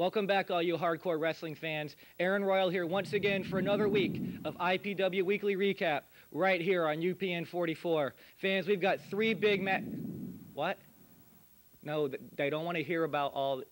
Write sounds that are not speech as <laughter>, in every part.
Welcome back, all you hardcore wrestling fans. Aaron Royal here once again for another week of IPW Weekly Recap right here on UPN 44. Fans, we've got three big ma- What? No, they don't want to hear about all.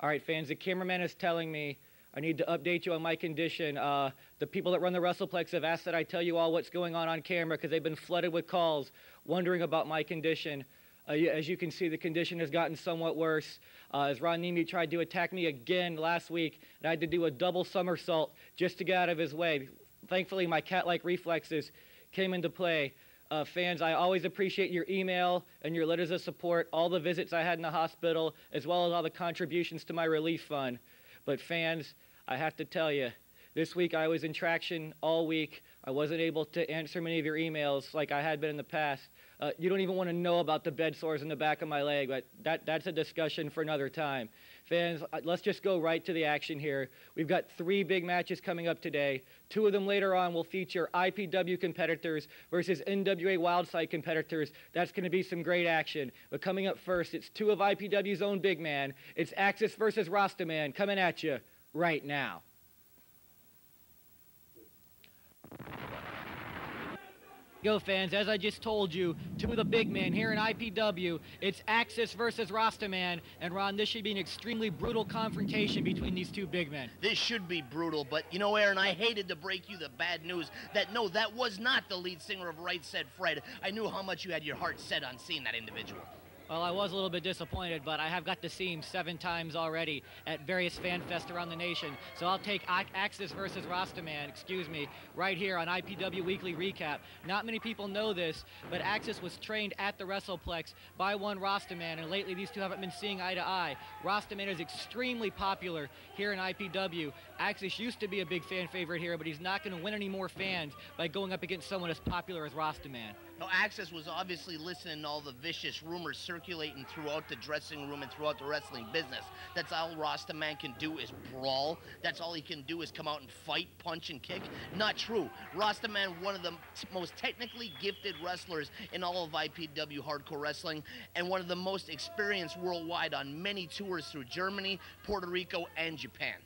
All right, fans, the cameraman is telling me I need to update you on my condition. Uh, the people that run the WrestlePlex have asked that I tell you all what's going on on camera because they've been flooded with calls wondering about my condition. Uh, as you can see, the condition has gotten somewhat worse. Uh, as Ron Niemi tried to attack me again last week, and I had to do a double somersault just to get out of his way. Thankfully, my cat-like reflexes came into play. Uh, fans, I always appreciate your email and your letters of support, all the visits I had in the hospital, as well as all the contributions to my relief fund. But fans, I have to tell you, this week I was in traction all week. I wasn't able to answer many of your emails like I had been in the past. Uh, you don't even want to know about the bed sores in the back of my leg, but that, that's a discussion for another time. Fans, uh, let's just go right to the action here. We've got three big matches coming up today. Two of them later on will feature IPW competitors versus NWA Wildside competitors. That's going to be some great action. But coming up first, it's two of IPW's own big man. It's Axis versus Rastaman coming at you right now. Go fans, as I just told you, of the big men here in IPW, it's Axis versus Rastaman. And Ron, this should be an extremely brutal confrontation between these two big men. This should be brutal, but you know, Aaron, I hated to break you the bad news that no, that was not the lead singer of Right Said Fred. I knew how much you had your heart set on seeing that individual. Well, I was a little bit disappointed, but I have got to see him seven times already at various fan fests around the nation. So I'll take Axis versus Rastaman, excuse me, right here on IPW Weekly Recap. Not many people know this, but Axis was trained at the WrestlePlex by one Rastaman, and lately these two haven't been seeing eye to eye. Rastaman is extremely popular here in IPW. Axis used to be a big fan favorite here, but he's not going to win any more fans by going up against someone as popular as Rastaman. Now, Axis was obviously listening to all the vicious rumors circulating throughout the dressing room and throughout the wrestling business. That's all Rasta Man can do is brawl. That's all he can do is come out and fight, punch, and kick. Not true. Rasta Man, one of the most technically gifted wrestlers in all of IPW hardcore wrestling, and one of the most experienced worldwide on many tours through Germany, Puerto Rico, and Japan.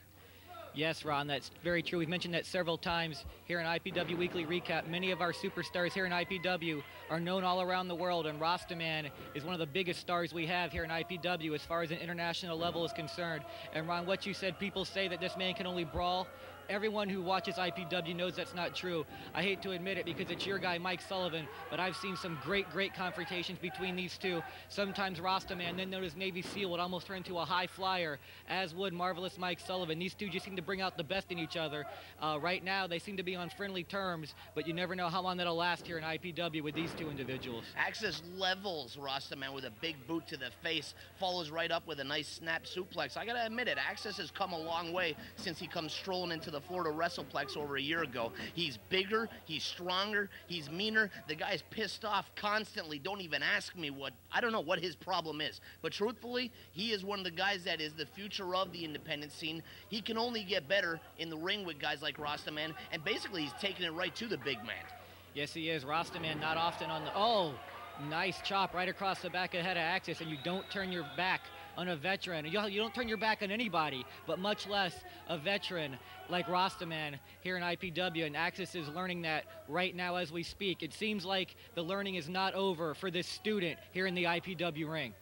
Yes, Ron, that's very true. We've mentioned that several times here in IPW Weekly Recap. Many of our superstars here in IPW are known all around the world, and Rastaman is one of the biggest stars we have here in IPW as far as an international level is concerned. And Ron, what you said, people say that this man can only brawl. Everyone who watches IPW knows that's not true. I hate to admit it because it's your guy, Mike Sullivan, but I've seen some great, great confrontations between these two. Sometimes Rastaman, then known as Navy SEAL, would almost turn into a high flyer, as would Marvelous Mike Sullivan. These two just seem to bring out the best in each other. Uh, right now, they seem to be on friendly terms, but you never know how long that'll last here in IPW with these two individuals. Axis levels Rastaman with a big boot to the face, follows right up with a nice snap suplex. I gotta admit it, Axis has come a long way since he comes strolling into the the Florida WrestlePlex over a year ago. He's bigger, he's stronger, he's meaner. The guy's pissed off constantly. Don't even ask me what, I don't know what his problem is. But truthfully, he is one of the guys that is the future of the independent scene. He can only get better in the ring with guys like Rastaman, and basically he's taking it right to the big man. Yes, he is. Rastaman not often on the, oh, nice chop right across the back of the head of Axis, and you don't turn your back on a veteran. You, you don't turn your back on anybody, but much less a veteran like Rastaman here in IPW. And Axis is learning that right now as we speak. It seems like the learning is not over for this student here in the IPW ring.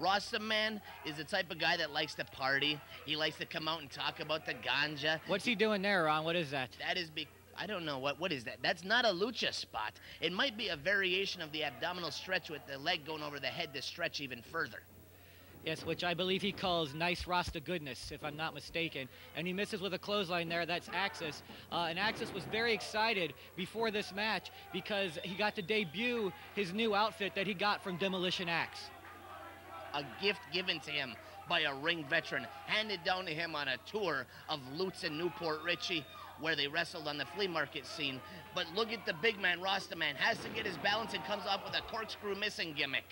Rastaman is the type of guy that likes to party. He likes to come out and talk about the ganja. What's he doing there, Ron? What is that? That is because I don't know what what is that. That's not a lucha spot. It might be a variation of the abdominal stretch with the leg going over the head to stretch even further. Yes, which I believe he calls nice Rasta goodness, if I'm not mistaken. And he misses with a clothesline there. That's Axis. Uh, and Axis was very excited before this match because he got to debut his new outfit that he got from Demolition Axe. A gift given to him by a ring veteran, handed down to him on a tour of Lutz in Newport Richey, where they wrestled on the flea market scene. But look at the big man, Rasta Man, has to get his balance and comes up with a corkscrew missing gimmick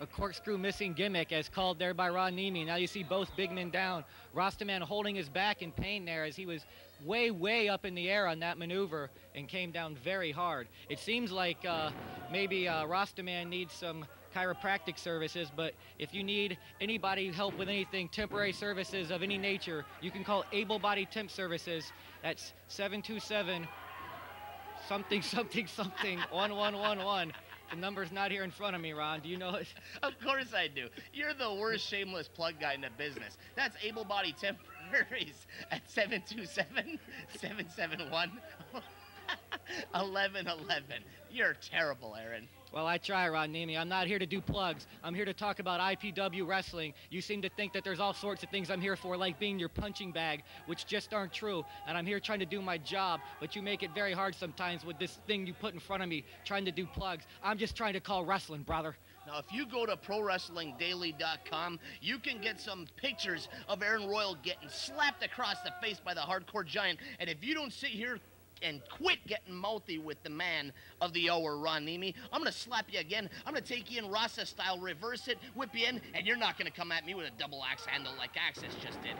a corkscrew missing gimmick as called there by Ron Niemi. Now you see both big men down. Rastaman holding his back in pain there as he was way, way up in the air on that maneuver and came down very hard. It seems like uh, maybe uh, Rastaman needs some chiropractic services, but if you need anybody help with anything, temporary services of any nature, you can call Able Body Temp Services. That's 727 <laughs> something something something 1111. The number's not here in front of me, Ron. Do you know it? <laughs> Of course I do. You're the worst shameless plug guy in the business. That's able body temporaries at 727 771 <laughs> 1111. You're terrible, Aaron. Well, I try, Ron Niemi. I'm not here to do plugs. I'm here to talk about IPW wrestling. You seem to think that there's all sorts of things I'm here for, like being your punching bag, which just aren't true. And I'm here trying to do my job, but you make it very hard sometimes with this thing you put in front of me, trying to do plugs. I'm just trying to call wrestling, brother. Now, if you go to ProWrestlingDaily.com, you can get some pictures of Aaron Royal getting slapped across the face by the hardcore giant. And if you don't sit here and quit getting mouthy with the man of the hour, Ron. I'm going to slap you again. I'm going to take you in Rasa style, reverse it, whip you in, and you're not going to come at me with a double axe handle like Axis just did.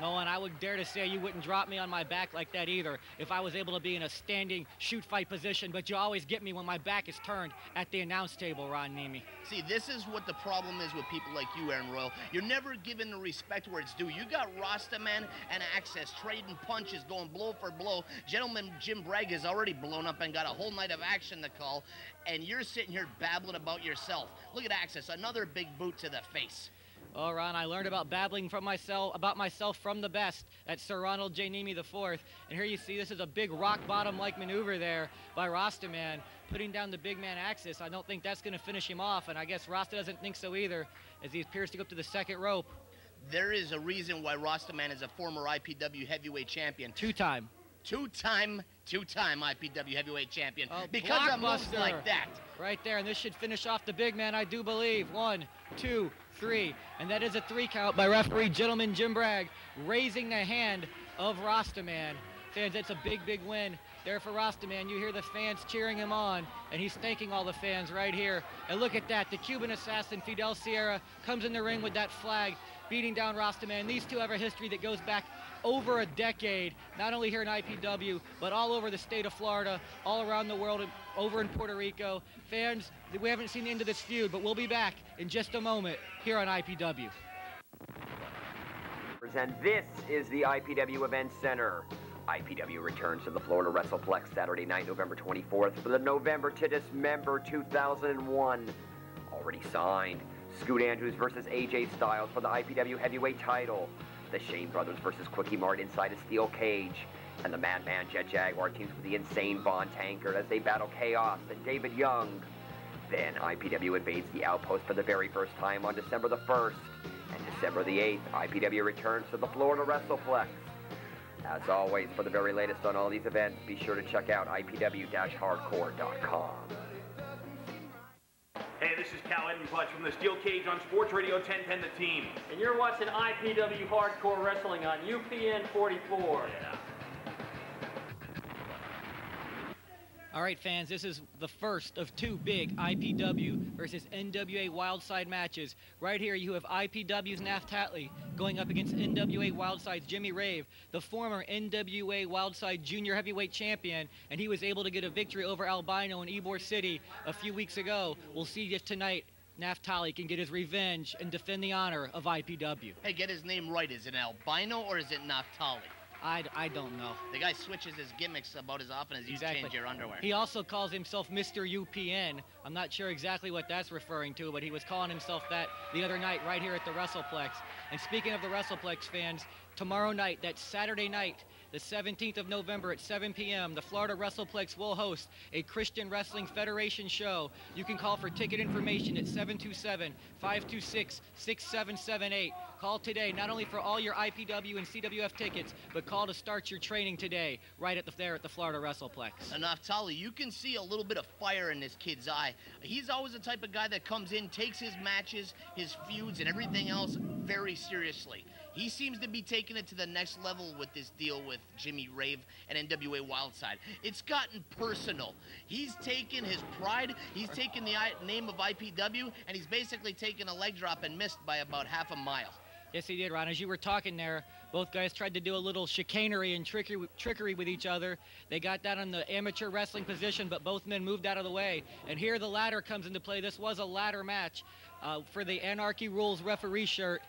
No, and I would dare to say you wouldn't drop me on my back like that either if I was able to be in a standing shoot fight position, but you always get me when my back is turned at the announce table, Ron Niemi. See, this is what the problem is with people like you, Aaron Royal. You're never given the respect where it's due. You got Rasta Man and Axis trading punches, going blow for blow. Gentleman Jim Bragg has already blown up and got a whole night of action to call, and you're sitting here babbling about yourself. Look at Axis, another big boot to the face. Oh, Ron, I learned about babbling from myself about myself from the best. That's Sir Ronald J. Niemi IV. And here you see this is a big rock bottom like maneuver there by Rastaman, putting down the big man Axis. I don't think that's going to finish him off, and I guess Rasta doesn't think so either, as he appears to go up to the second rope. There is a reason why Rastaman is a former IPW heavyweight champion. Two time. Two time, two time IPW heavyweight champion. Oh, because of moves like that. Right there, and this should finish off the big man, I do believe. One, two, three. And that is a three count by referee gentleman Jim Bragg, raising the hand of Rastaman. Fans, that's a big, big win there for Rastaman. You hear the fans cheering him on, and he's thanking all the fans right here. And look at that, the Cuban assassin Fidel Sierra comes in the ring with that flag, beating down Rastaman. These two have a history that goes back over a decade, not only here in IPW, but all over the state of Florida, all around the world, over in Puerto Rico. Fans, we haven't seen the end of this feud, but we'll be back in just a moment here on IPW. And this is the IPW Event Center. IPW returns to the Florida WrestlePlex Saturday night, November 24th for the November to Dismember 2001. Already signed. Scoot Andrews versus AJ Styles for the IPW Heavyweight title. The Shane Brothers versus Quickie Mart inside a steel cage. And the Madman Jet Jaguar teams with the insane Von Tankard as they battle Chaos and David Young. Then IPW invades the Outpost for the very first time on December the 1st. And December the 8th, IPW returns to the Florida WrestlePlex. As always, for the very latest on all these events, be sure to check out IPW-hardcore.com. Hey, this is Cal Edenputz from the Steel Cage on Sports Radio 1010 The Team. And you're watching IPW Hardcore Wrestling on UPN 44. Yeah. All right, fans, this is the first of two big IPW versus NWA Wildside matches. Right here, you have IPW's Naphtali going up against NWA Wildside's Jimmy Rave, the former NWA Wildside Junior Heavyweight Champion, and he was able to get a victory over Albino in Ybor City a few weeks ago. We'll see if tonight Naphtali can get his revenge and defend the honor of IPW. Hey, get his name right. Is it Albino or is it Naphtali? I, I don't know. The guy switches his gimmicks about as often as you Exactly. change your underwear. He also calls himself Mr. UPN. I'm not sure exactly what that's referring to, but he was calling himself that the other night right here at the WrestlePlex. And speaking of the WrestlePlex fans, tomorrow night, that Saturday night, the 17th of November at 7 p.m., the Florida WrestlePlex will host a Christian Wrestling Federation show. You can call for ticket information at 727-526-6778. Call today, not only for all your IPW and CWF tickets, but call to start your training today, right at the, there at the Florida WrestlePlex. And Naphtali, you can see a little bit of fire in this kid's eye. He's always the type of guy that comes in, takes his matches, his feuds, and everything else very seriously. He seems to be taking it to the next level with this deal with Jimmy Rave and NWA Wildside. It's gotten personal. He's taken his pride, he's taken the name of IPW, and he's basically taken a leg drop and missed by about half a mile. Yes, he did, Ron. As you were talking there, both guys tried to do a little chicanery and trickery, trickery with each other. They got down on the amateur wrestling position, but both men moved out of the way. And here the ladder comes into play. This was a ladder match uh, for the Anarchy Rules referee shirt.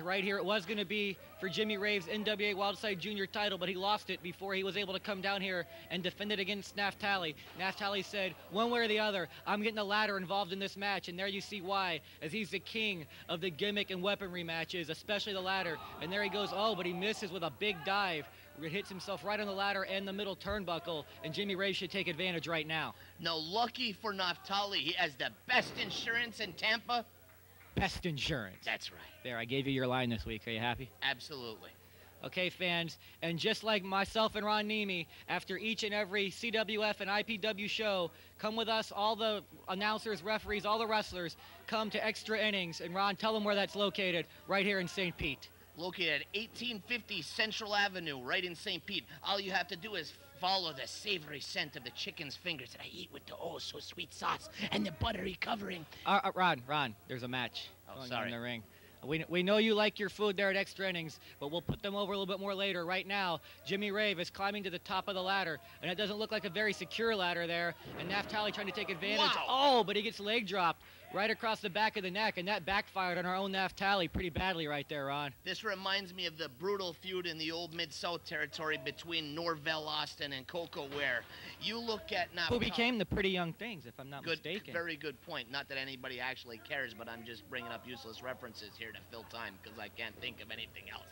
Right here, it was going to be for Jimmy Rave's NWA Wildside Junior title, but he lost it before he was able to come down here and defend it against Naphtali. Naphtali said, one way or the other, I'm getting the ladder involved in this match, and there you see why, as he's the king of the gimmick and weaponry matches, especially the ladder. And there he goes, oh, but he misses with a big dive. It hits himself right on the ladder and the middle turnbuckle, and Jimmy Rave should take advantage right now. Now, lucky for Naphtali, he has the best insurance in Tampa. Best insurance. That's right. There, I gave you your line this week. Are you happy? Absolutely. Okay, fans, and just like myself and Ron Niemi, after each and every CWF and IPW show, come with us, all the announcers, referees, all the wrestlers, come to Extra Innings. And Ron, tell them where that's located, right here in St. Pete. Located at 1850 Central Avenue, right in St. Pete. All you have to do is follow the savory scent of the chicken's fingers that I eat with the oh so sweet sauce and the buttery covering. Uh, uh, Ron, Ron, there's a match Oh, going on sorry. in the ring. We, we know you like your food there at Extra Innings, but we'll put them over a little bit more later. Right now, Jimmy Rave is climbing to the top of the ladder, and it doesn't look like a very secure ladder there. And Naphtali trying to take advantage. Wow. Oh, but he gets leg dropped right across the back of the neck, and that backfired on our own Naphtali pretty badly right there, Ron. This reminds me of the brutal feud in the old Mid South territory between Norvell Austin and Koko Ware. You look at now. Who became the pretty young things, if I'm not Good, mistaken. very good point. Not that anybody actually cares, but I'm just bringing up useless references here to fill time because I can't think of anything else.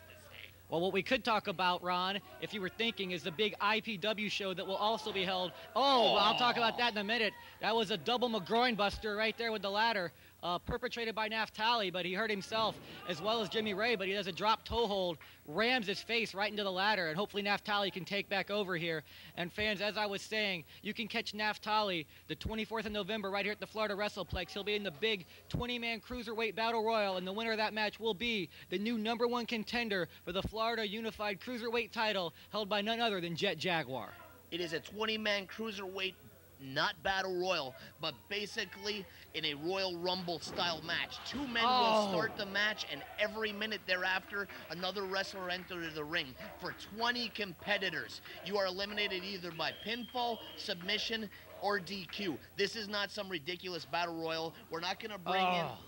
Well, what we could talk about, Ron, if you were thinking, is the big IPW show that will also be held. Oh, well, I'll talk about that in a minute. That was a double McGroin buster right there with the ladder, uh, perpetrated by Naphtali, but he hurt himself as well as Jimmy Rave, but he does a drop toe hold, rams his face right into the ladder, and hopefully Naphtali can take back over here. And fans, as I was saying, you can catch Naphtali the 24th of November right here at the Florida WrestlePlex. He'll be in the big 20-man cruiserweight battle royal, and the winner of that match will be the new number one contender for the Florida Unified Cruiserweight title, held by none other than Jet Jaguar. It is a 20 man cruiserweight, not battle royal, but basically in a Royal Rumble style match. Two men Oh. will start the match, and every minute thereafter, another wrestler enters the ring. For 20 competitors, you are eliminated either by pinfall, submission, or DQ. This is not some ridiculous battle royal. We're not going to bring in. Oh.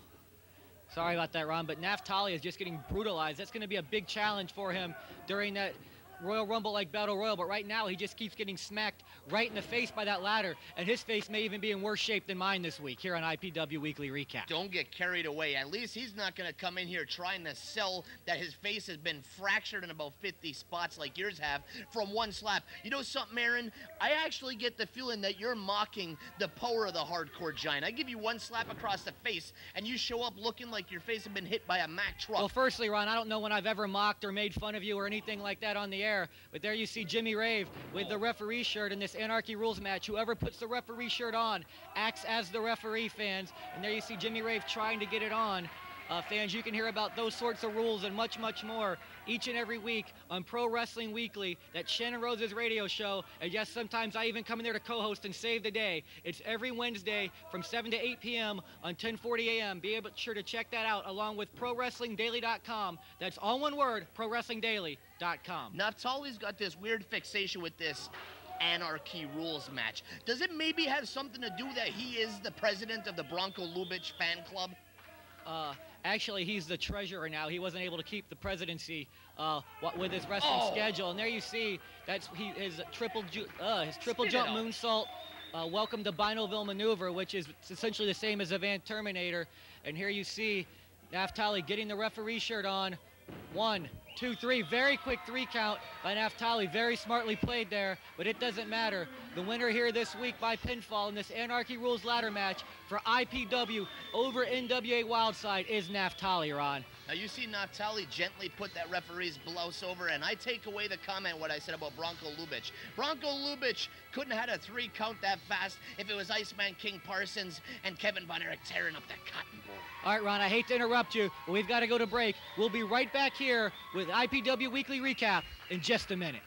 Sorry about that, Ron, but Naphtali is just getting brutalized. That's going to be a big challenge for him during that Royal Rumble like Battle Royal, but right now he just keeps getting smacked right in the face by that ladder, and his face may even be in worse shape than mine this week here on IPW Weekly Recap. Don't get carried away. At least he's not going to come in here trying to sell that his face has been fractured in about 50 spots like yours have from one slap. You know something, Aaron? I actually get the feeling that you're mocking the power of the hardcore giant. I give you one slap across the face, and you show up looking like your face has been hit by a Mack truck. Well, firstly, Ron, I don't know when I've ever mocked or made fun of you or anything like that on the air, but there you see Jimmy Rave with the referee shirt in this Anarchy Rules match. Whoever puts the referee shirt on acts as the referee, fans. And there you see Jimmy Rave trying to get it on. Uh, fans, you can hear about those sorts of rules and much, much more each and every week on Pro Wrestling Weekly, that Shannon Rose's radio show. And yes, sometimes I even come in there to co-host and save the day. It's every Wednesday from 7 to 8 p.m. on 1040 a.m. Be able sure to check that out along with ProWrestlingDaily.com. That's all one word, ProWrestlingDaily.com. Naphtali's got this weird fixation with this anarchy rules match. Does it maybe have something to do that he is the president of the Bronko Lubich fan club? Uh, actually, he's the treasurer now. He wasn't able to keep the presidency uh, with his wrestling Oh. schedule. And there you see that's he, his triple ju- uh, his triple jump moonsault. Uh, welcome to Binoville maneuver, which is essentially the same as a Van Terminator. And here you see Naphtali getting the referee shirt on. One, two, three. Very quick three count by Naphtali. Very smartly played there, but it doesn't matter. The winner here this week by pinfall in this Anarchy Rules ladder match for IPW over NWA Wildside is Naphtali, Ron. Now you see Naphtali gently put that referee's blouse over, and I take away the comment what I said about Bronko Lubich. Bronko Lubich couldn't have had a three count that fast if it was Iceman King Parsons and Kevin Von Erich tearing up that cotton ball. All right, Ron, I hate to interrupt you, but we've got to go to break. We'll be right back here with IPW Weekly Recap in just a minute.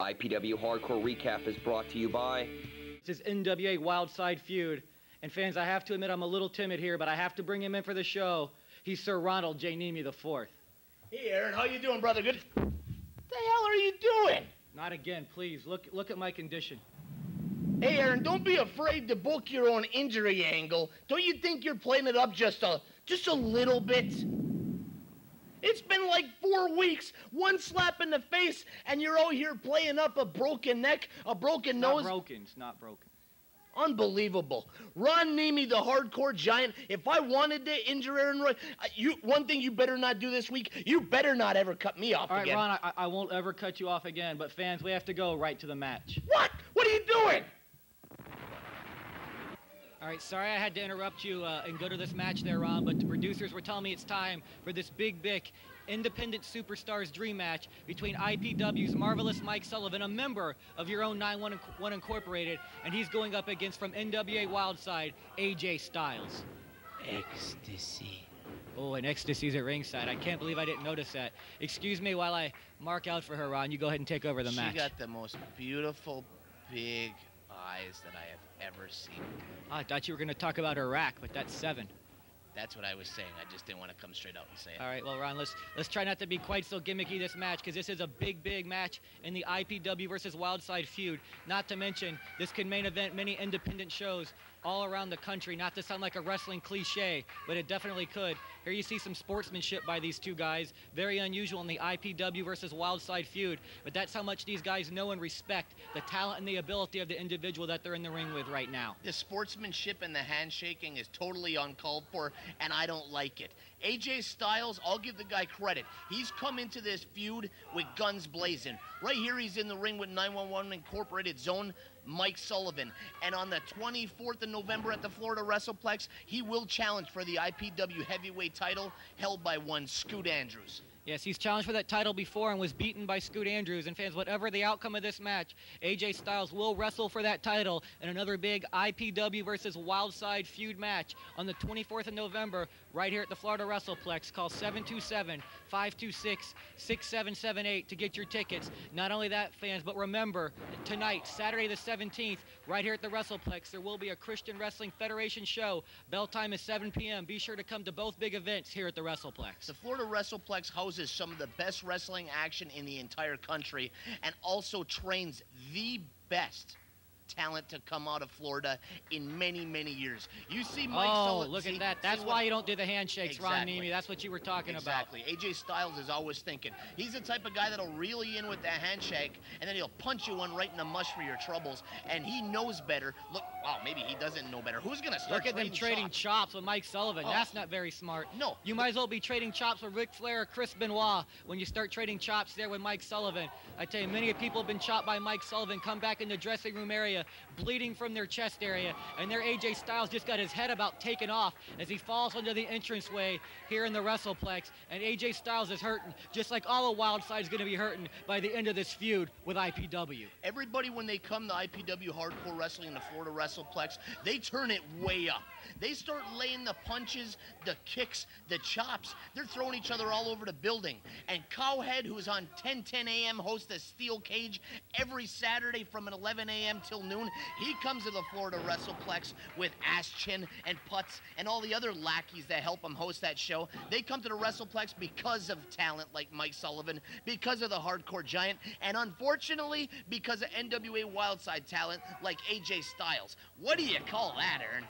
IPW Hardcore Recap is brought to you by This is NWA Wildside Feud. And fans, I have to admit I'm a little timid here, but I have to bring him in for the show. He's Sir Ronald J. Niemi the fourth. Hey, Aaron, how you doing, brother? Good. What the hell are you doing? Not again, please. Look, look at my condition. Hey, Aaron, don't be afraid to book your own injury angle. Don't you think you're playing it up just a just a little bit? It's been like four weeks, one slap in the face, and you're out here playing up a broken neck, a broken Not nose. broken. It's not broken. Unbelievable. Ron Niemi, the hardcore giant. If I wanted to injure Aaron Roy, you one thing you better not do this week. You better not ever cut me off All right, again. Ron, I, I won't ever cut you off again, but fans, we have to go right to the match. What? What are you doing? All right, sorry I had to interrupt you uh, and go to this match there, Ron, but the producers were telling me it's time for this big, big independent superstars dream match between IPW's marvelous Mike Sullivan, a member of your own 911 Incorporated, and he's going up against from NWA Wildside, AJ Styles. Ecstasy. Oh, and Ecstasy's at ringside. I can't believe I didn't notice that. Excuse me while I mark out for her, Ron. You go ahead and take over the match. she got the most beautiful, big eyes that I have ever seen. Oh, I thought you were going to talk about rack, but that's seven. That's what I was saying. I just didn't want to come straight out and say it. All right, well, Ron, let's let's try not to be quite so gimmicky this match because this is a big, big match in the IPW versus Wildside feud. Not to mention, this can main event many independent shows all around the country. Not to sound like a wrestling cliche, but it definitely could. Here you see some sportsmanship by these two guys. Very unusual in the IPW versus Wildside feud, but that's how much these guys know and respect the talent and the ability of the individual that they're in the ring with right now. The sportsmanship and the handshaking is totally uncalled for, and I don't like it. AJ Styles, I'll give the guy credit. He's come into this feud with guns blazing. Right here, he's in the ring with 911 Incorporated Zone, Mike Sullivan. And on the 24th of November at the Florida WrestlePlex, he will challenge for the IPW heavyweight title held by one Scoot Andrews. Yes, he's challenged for that title before and was beaten by Scoot Andrews. And fans, whatever the outcome of this match, AJ Styles will wrestle for that title in another big IPW versus Wildside feud match on the 24th of November, right here at the Florida WrestlePlex. Call 727-526-6778 to get your tickets. Not only that, fans, but remember tonight, Saturday the 17th, right here at the WrestlePlex, there will be a Christian Wrestling Federation show. Bell time is 7 p.m. Be sure to come to both big events here at the WrestlePlex. The Florida WrestlePlex houses some of the best wrestling action in the entire country and also trains the best talent to come out of Florida in many, many years. You see Mike oh, Sullivan- look see- at that. That's what- why you don't do the handshakes, Ron Exactly. Niemi. That's what you were talking about. Exactly. AJ Styles is always thinking. He's the type of guy that'll reel you in with that handshake, and then he'll punch you one right in the mush for your troubles. And he knows better. Look, wow, maybe he doesn't know better. Who's gonna start Look at them trading chops? chops with Mike Sullivan. Oh. That's not very smart. No. You might as well be trading chops with Ric Flair or Chris Benoit when you start trading chops there with Mike Sullivan. I tell you, many people have been chopped by Mike Sullivan, come back in the dressing room area, bleeding from their chest area, and their AJ Styles just got his head about taken off as he falls under the entranceway here in the WrestlePlex, and AJ Styles is hurting, just like all of Wildside's going to be hurting by the end of this feud with IPW. Everybody, when they come to IPW Hardcore Wrestling in the Florida WrestlePlex, they turn it way up. They start laying the punches, the kicks, the chops. They're throwing each other all over the building. And Cowhead, who's on 10:10 a.m., hosts the Steel Cage every Saturday from 11 a.m. till noon. He comes to the Florida WrestlePlex with Ass Chin and Putz and all the other lackeys that help him host that show. They come to the WrestlePlex because of talent like Mike Sullivan, because of the Hardcore Giant, and unfortunately, because of NWA Wildside talent like AJ Styles. What do you call that, Aaron?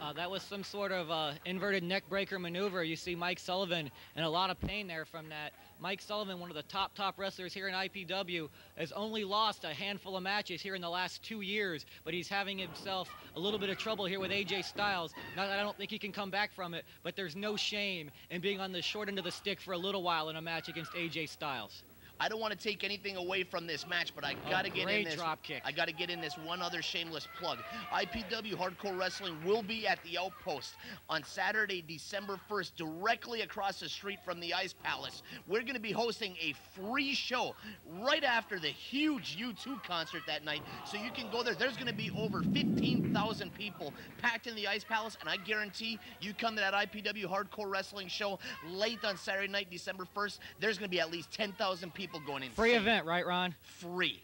Uh, that was some sort of uh, inverted neck breaker maneuver. You see Mike Sullivan in a lot of pain there from that. Mike Sullivan, one of the top, top wrestlers here in IPW, has only lost a handful of matches here in the last two years, but he's having himself a little bit of trouble here with AJ Styles. Not I don't think he can come back from it, but there's no shame in being on the short end of the stick for a little while in a match against AJ Styles. I don't want to take anything away from this match, but I Oh, got to get in this. drop kick. I got to get in this one other shameless plug. IPW Hardcore Wrestling will be at the Outpost on Saturday, December 1st, directly across the street from the Ice Palace. We're going to be hosting a free show right after the huge U2 concert that night, so you can go there. There's going to be over 15,000 people packed in the Ice Palace, and I guarantee you come to that IPW Hardcore Wrestling show late on Saturday night, December 1st. There's going to be at least 10,000 people going in. Free event, right, Ron? Free.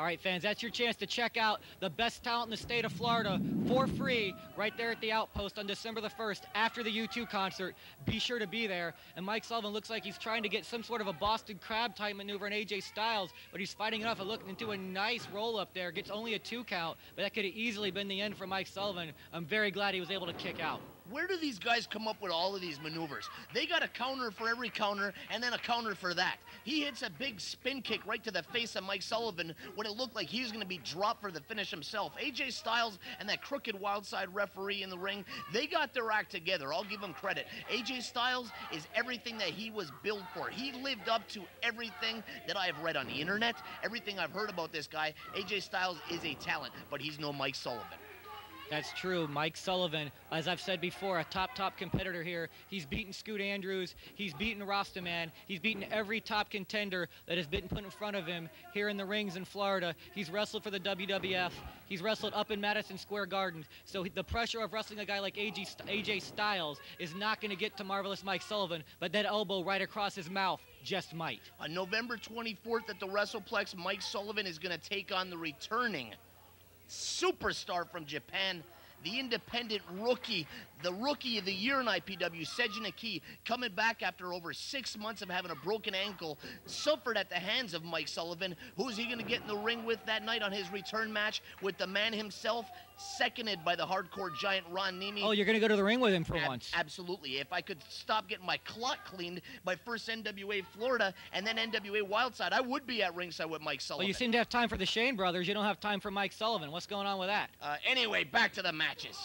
All right, fans, that's your chance to check out the best talent in the state of Florida for free right there at the Outpost on December the 1st after the U2 concert. Be sure to be there. And Mike Sullivan looks like he's trying to get some sort of a Boston Crab type maneuver in AJ Styles, but he's fighting it off and looking into a nice roll up there. Gets only a two count, but that could have easily been the end for Mike Sullivan. I'm very glad he was able to kick out. Where do these guys come up with all of these maneuvers? They got a counter for every counter and then a counter for that. He hits a big spin kick right to the face of Mike Sullivan when it looked like he was going to be dropped for the finish himself. AJ Styles and that crooked wild side referee in the ring, they got their act together. I'll give them credit. AJ Styles is everything that he was built for. He lived up to everything that I have read on the internet, everything I've heard about this guy. AJ Styles is a talent, but he's no Mike Sullivan. That's true. Mike Sullivan, as I've said before, a top, top competitor here. He's beaten Scoot Andrews. He's beaten Rastaman. He's beaten every top contender that has been put in front of him here in the rings in Florida. He's wrestled for the WWF. He's wrestled up in Madison Square Garden. So the pressure of wrestling a guy like AJ Styles is not going to get to Marvelous Mike Sullivan, but that elbow right across his mouth just might. On November 24th at the WrestlePlex, Mike Sullivan is going to take on the returning superstar from Japan, the independent rookie, the rookie of the year in IPW, Seiji Naki, coming back after over six months of having a broken ankle, suffered at the hands of Mike Sullivan. Who's he going to get in the ring with that night on his return match with the man himself, seconded by the hardcore giant Ron Niemi? Oh, you're going to go to the ring with him for Ab- once. Absolutely. If I could stop getting my clot cleaned by first NWA Florida and then NWA Wildside, I would be at ringside with Mike Sullivan. Well, you seem to have time for the Shane brothers. You don't have time for Mike Sullivan. What's going on with that? uh, anyway, back to the matches.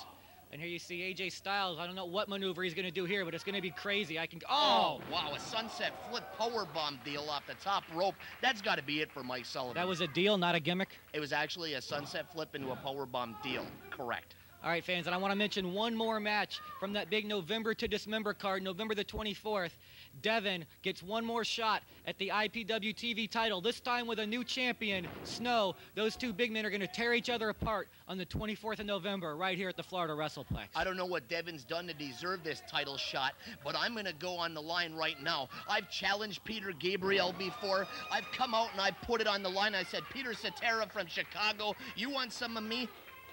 And here you see AJ Styles. I don't know what maneuver he's going to do here, but it's going to be crazy. I can. Oh, Oh, wow, a sunset flip power bomb deal off the top rope. That's got to be it for Mike Sullivan. that was a deal, not a gimmick. it was actually a sunset flip into a power bomb deal. Correct. All right, fans, and I want to mention one more match from that big November to Dismember card, November the 24th. Devin gets one more shot at the IPW TV title, this time with a new champion, Snow. Those two big men are going to tear each other apart on the 24th of November right here at the Florida WrestlePlex. I don't know what Devin's done to deserve this title shot, but I'm going to go on the line right now. I've challenged Peter Gabriel before. I've come out and I put it on the line. I said, Peter Cetera from Chicago, you want some of me?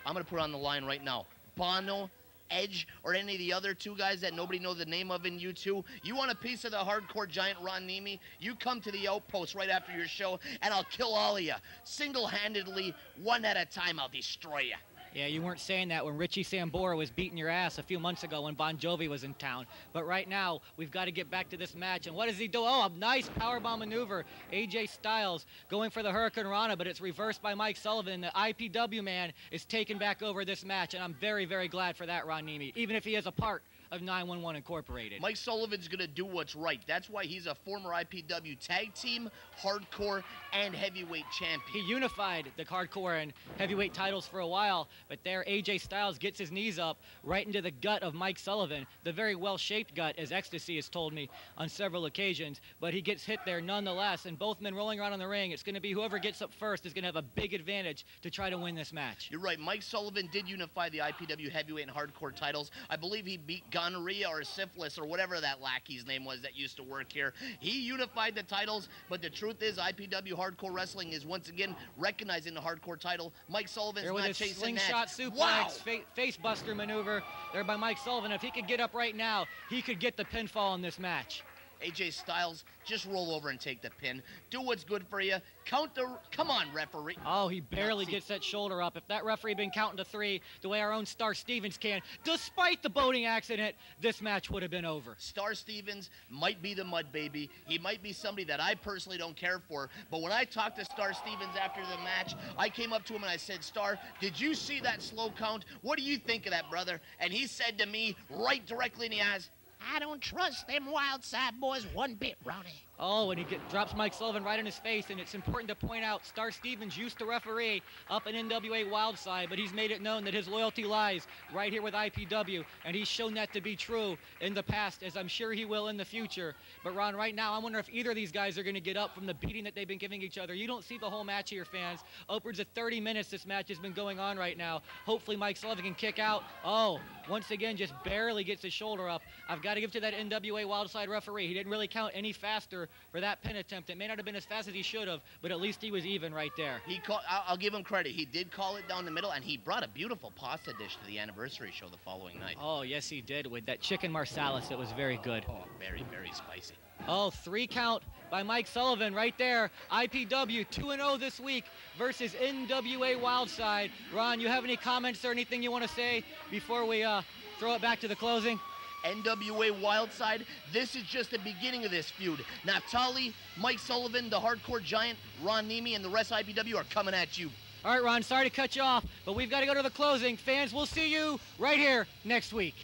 I'm going to put it on the line right now. Bono, Edge, or any of the other two guys that nobody knows the name of in U2, you want a piece of the hardcore giant Ron Niemi? You come to the outpost right after your show, and I'll kill all of you. Single-handedly, one at a time, I'll destroy you. Yeah, you weren't saying that when Richie Sambora was beating your ass a few months ago when Bon Jovi was in town. But right now, we've got to get back to this match. And what does he do? Oh, a nice powerbomb maneuver. AJ Styles going for the Hurricane Rana, but it's reversed by Mike Sullivan. The IPW man is taking back over this match, and I'm very, very glad for that, Ron Niemi, even if he is a part of 911 Incorporated. Mike Sullivan's going to do what's right. That's why he's a former IPW tag team, hardcore, and heavyweight champion. He unified the hardcore and heavyweight titles for a while, but there AJ Styles gets his knees up right into the gut of Mike Sullivan, the very well-shaped gut, as Ecstasy has told me on several occasions. But he gets hit there nonetheless, and both men rolling around on the ring. It's going to be whoever gets up first is going to have a big advantage to try to win this match. You're right. Mike Sullivan did unify the IPW heavyweight and hardcore titles. I believe he beat gonorrhea or syphilis or whatever that lackey's name was that used to work here. He unified the titles, but the truth is, IPW hardcore wrestling is once again recognizing the hardcore title. Mike Sullivan's There with not chasing slingshot that. suplex, Wow! fa- face buster maneuver there by Mike Sullivan. If he could get up right now, he could get the pinfall in this match. AJ Styles, just roll over and take the pin. Do what's good for you. Count the. Come on, referee. Oh, he barely gets that shoulder up. If that referee had been counting to three, the way our own Star Stevens can, despite the boating accident, this match would have been over. Star Stevens might be the mud baby. He might be somebody that I personally don't care for. But when I talked to Star Stevens after the match, I came up to him and I said, Star, did you see that slow count? What do you think of that, brother? And he said to me, right directly in the eyes, I don't trust them wild side boys one bit, Ronnie. Oh, and he get, drops Mike Sullivan right in his face, and it's important to point out Star Stevens used to referee up in NWA Wildside, but he's made it known that his loyalty lies right here with IPW, and he's shown that to be true in the past, as I'm sure he will in the future. But Ron, right now, I wonder if either of these guys are going to get up from the beating that they've been giving each other. You don't see the whole match here, fans. Upwards of 30 minutes this match has been going on right now. Hopefully Mike Sullivan can kick out. Oh, once again, just barely gets his shoulder up. I've got to give to that NWA Wildside referee. He didn't really count any faster for, for that pin attempt. It may not have been as fast as he should have, but at least he was even right there. He call, I'll, I'll give him credit. He did call it down the middle, and he brought a beautiful pasta dish to the anniversary show the following night. Oh, yes, he did. With that chicken marsalis, it was very good. Oh, very, very spicy. Oh, three count by Mike Sullivan right there. IPW 2-0 this week versus NWA Wildside. Ron, you have any comments or anything you want to say before we uh, throw it back to the closing? NWA Wildside, this is just the beginning of this feud. Naphtali, Mike Sullivan, the hardcore giant, Ron Niemi, and the rest of IPW are coming at you. All right, Ron, sorry to cut you off, but we've got to go to the closing. Fans, we'll see you right here next week.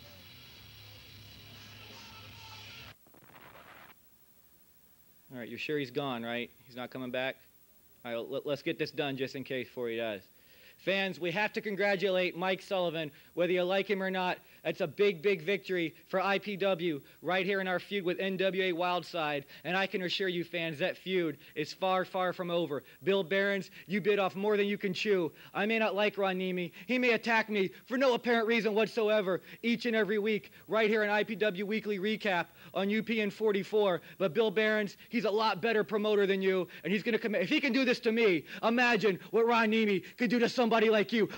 All right, you're sure he's gone, right? He's not coming back? All right, let's get this done just in case before he does. Fans, we have to congratulate Mike Sullivan, whether you like him or not. That's a big, big victory for IPW right here in our feud with NWA Wildside. And I can assure you, fans, that feud is far, far from over. Bill Behrens, you bit off more than you can chew. I may not like Ron Niemi. He may attack me for no apparent reason whatsoever each and every week right here in IPW Weekly Recap on UPN 44. But Bill Behrens, he's a lot better promoter than you, and he's going to come. If he can do this to me, imagine what Ron Niemi could do to somebody like you.